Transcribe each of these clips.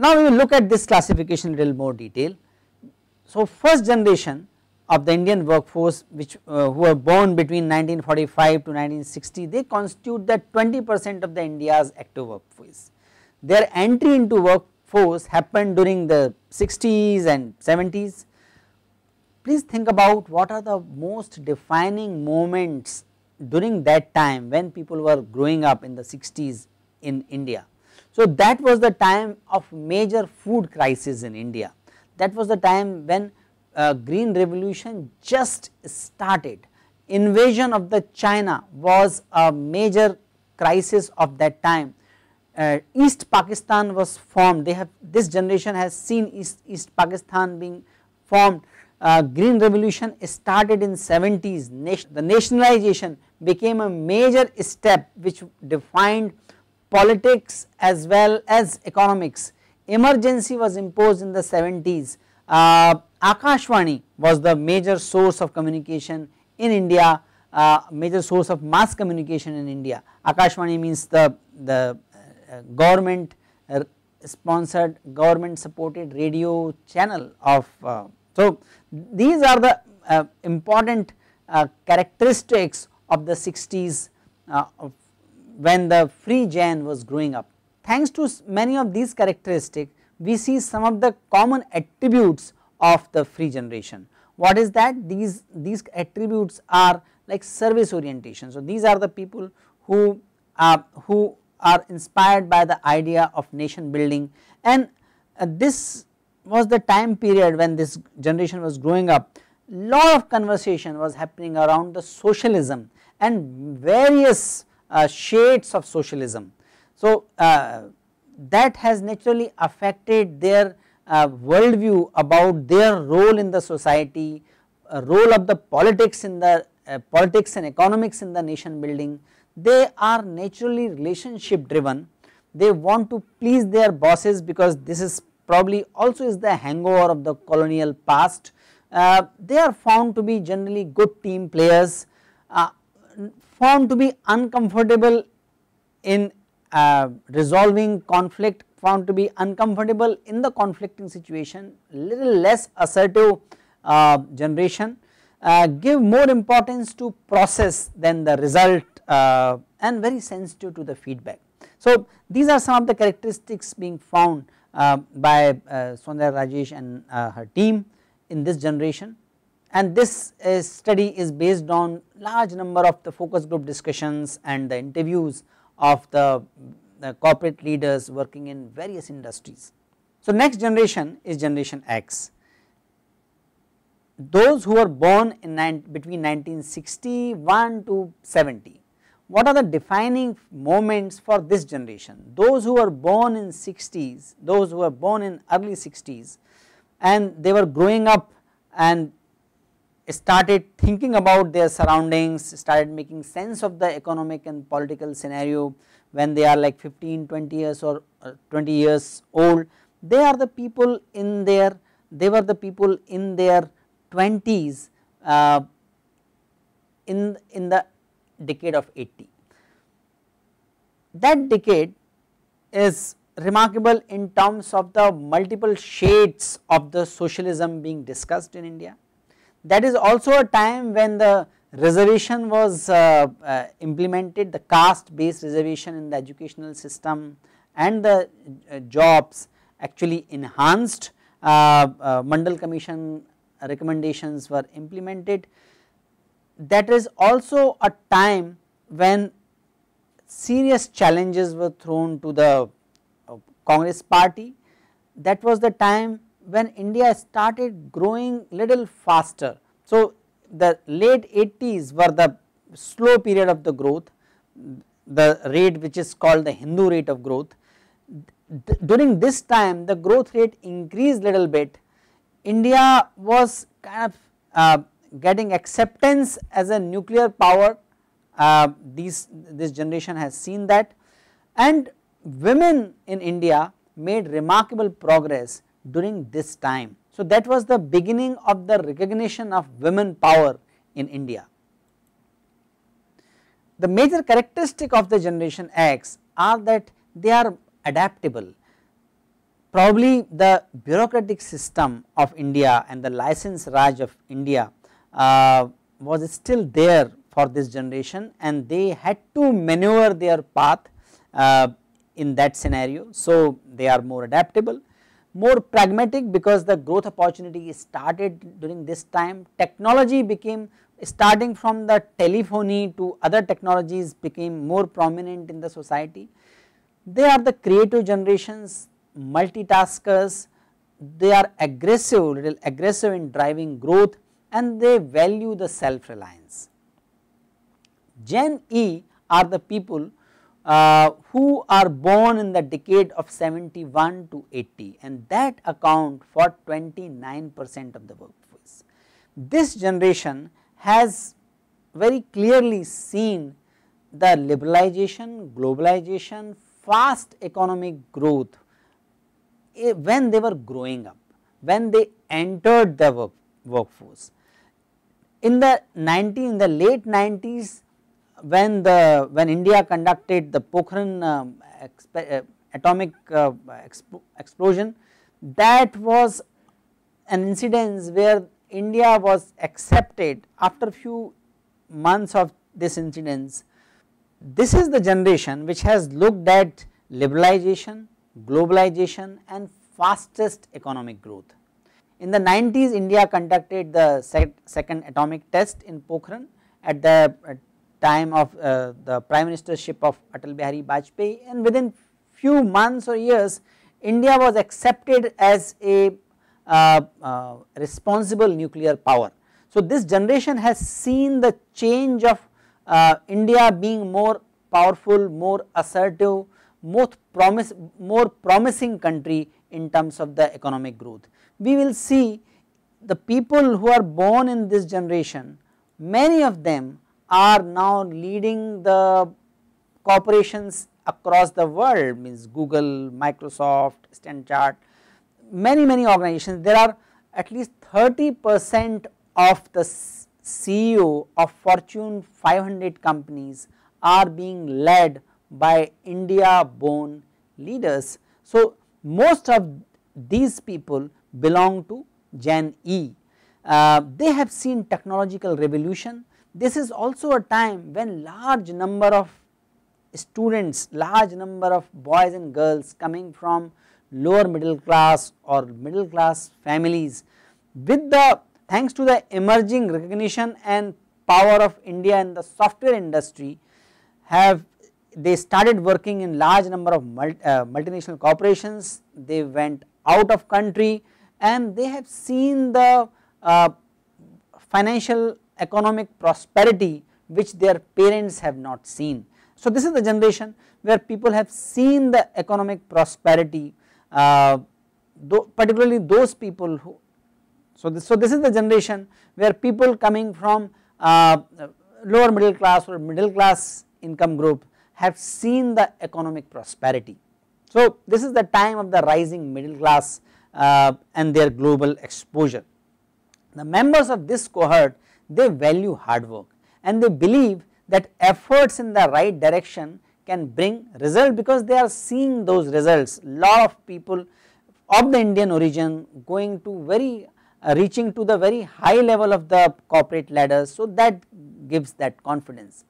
Now we will look at this classification little more detail. So first generation of the Indian workforce which uh, who were born between 1945 to 1960 they constitute that 20 percent of the India's active workforce. Their entry into workforce happened during the 60s and 70s. Please think about what are the most defining moments during that time when people were growing up in the 60s in India. So that was the time of major food crisis in India. That was the time when uh, green revolution just started. Invasion of the China was a major crisis of that time. Uh, East Pakistan was formed, they have this generation has seen East, East Pakistan being formed. Uh, green revolution started in 70s, Nation, the nationalization became a major step which defined politics as well as economics. Emergency was imposed in the 70s. Uh, was the major source of communication in India, uh, major source of mass communication in India. Akashvani means the, the government uh, sponsored, government supported radio channel of. Uh, so, these are the uh, important characteristics of the 60s of when the free Gen was growing up. Thanks to many of these characteristics we see some of the common attributes of the free generation. What is that? These, these attributes are like service orientation. So, these are the people who, uh, who are inspired by the idea of nation building and uh, this was the time period when this generation was growing up lot of conversation was happening around the socialism and various uh, shades of socialism. So, uh, that has naturally affected their uh, worldview about their role in the society, role of the politics in the politics and economics in the nation building. They are naturally relationship driven, they want to please their bosses because this is probably also is the hangover of the colonial past. Uh, they are found to be generally good team players, uh, found to be uncomfortable in uh, resolving conflict, found to be uncomfortable in the conflicting situation, little less assertive uh, generation, uh, give more importance to process than the result uh, and very sensitive to the feedback. So, these are some of the characteristics being found uh, by uh, Soundarya Rajesh and her team in this generation and this uh, study is based on large number of the focus group discussions and the interviews of the, the corporate leaders working in various industries. So, next generation is generation X. Those who were born in between 1961 to 70, what are the defining moments for this generation? Those who were born in 60s, those who were born in early 60s and they were growing up and started thinking about their surroundings, started making sense of the economic and political scenario when they are like 15, 20 years or uh, 20 years old. They are the people in their, they were the people in their 20s uh, in, in the decade of 80. That decade is remarkable in terms of the multiple shades of the socialism being discussed in India that is also a time when the reservation was uh, uh, implemented the caste based reservation in the educational system and the uh, jobs actually enhanced uh, uh, Mandal commission recommendations were implemented. That is also a time when serious challenges were thrown to the uh, Congress party that was the time when India started growing little faster. So, the late 80s were the slow period of the growth, the rate which is called the Hindu rate of growth. During this time the growth rate increased little bit, India was kind of uh, getting acceptance as a nuclear power, uh, these, this generation has seen that and women in India made remarkable progress during this time. So, that was the beginning of the recognition of women power in India. The major characteristic of the generation X are that they are adaptable. Probably the bureaucratic system of India and the license Raj of India was still there for this generation and they had to maneuver their path uh, in that scenario. So, they are more adaptable more pragmatic because the growth opportunity started during this time technology became starting from the telephony to other technologies became more prominent in the society. They are the creative generations multitaskers they are aggressive little aggressive in driving growth and they value the self reliance. Gen E are the people uh, who are born in the decade of 71 to 80 and that account for 29 percent of the workforce. This generation has very clearly seen the liberalization, globalization, fast economic growth eh, when they were growing up, when they entered the work, workforce. In the 90 in the late 90s when the when India conducted the Pokhran uh, uh, atomic uh, exp explosion that was an incident where India was accepted after few months of this incident. This is the generation which has looked at liberalization, globalization and fastest economic growth. In the 90s India conducted the second atomic test in Pokhran at the time of uh, the prime ministership of Atal Bihari Vajpayee and within few months or years India was accepted as a uh, uh, responsible nuclear power. So, this generation has seen the change of uh, India being more powerful, more assertive, more, promise, more promising country in terms of the economic growth. We will see the people who are born in this generation, many of them are now leading the corporations across the world means Google, Microsoft, Stanchart, many many organizations there are at least 30 percent of the CEO of Fortune 500 companies are being led by India born leaders. So, most of these people belong to Gen E. Uh, they have seen technological revolution, this is also a time when large number of students, large number of boys and girls coming from lower middle class or middle class families with the thanks to the emerging recognition and power of India in the software industry have they started working in large number of multi, uh, multinational corporations, they went out of country and they have seen the uh, financial economic prosperity which their parents have not seen. So, this is the generation where people have seen the economic prosperity uh, particularly those people who. So, this, so this is the generation where people coming from uh, lower middle class or middle class income group have seen the economic prosperity. So, this is the time of the rising middle class uh, and their global exposure. The members of this cohort they value hard work and they believe that efforts in the right direction can bring result because they are seeing those results lot of people of the Indian origin going to very uh, reaching to the very high level of the corporate ladder. so that gives that confidence.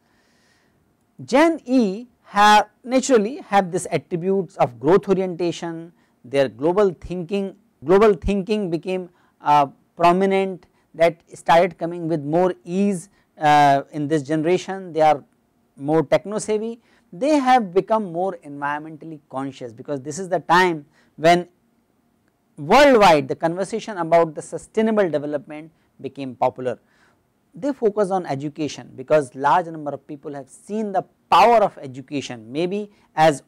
Gen E have naturally have this attributes of growth orientation. Their global thinking global thinking became uh, prominent that started coming with more ease uh, in this generation. They are more techno savvy they have become more environmentally conscious because this is the time when worldwide the conversation about the sustainable development became popular. They focus on education because large number of people have seen the power of education maybe as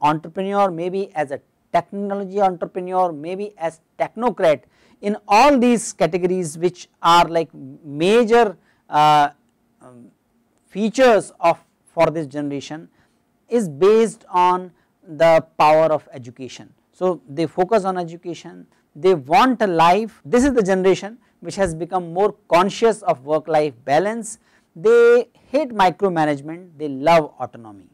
entrepreneur, maybe as a technology entrepreneur, maybe as technocrat in all these categories which are like major uh, um, features of for this generation is based on the power of education. So, they focus on education, they want a life, this is the generation which has become more conscious of work life balance, they hate micromanagement, they love autonomy.